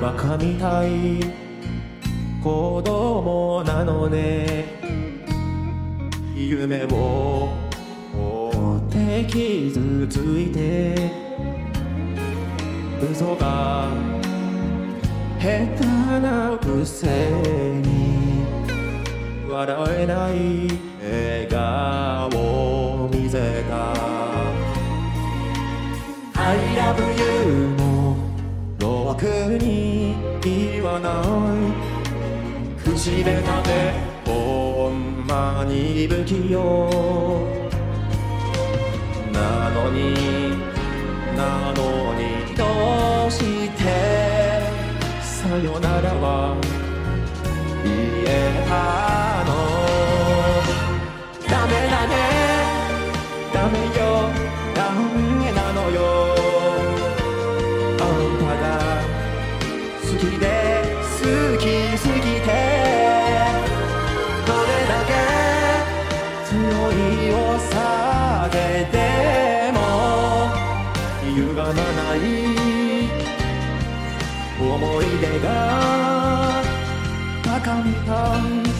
バカみたい子供なのね。夢を追って傷ついて。嘘が下手なくせに。笑えない笑顔を見せた。I love you 言わない。口下手でほんまに不器用なのになのにどうしてさよならは言えたの？ダメだね。ダメよ。ダメなのよ。あんたが好きできすぎてどれだけ強いを下げても歪まない思い出がバカみた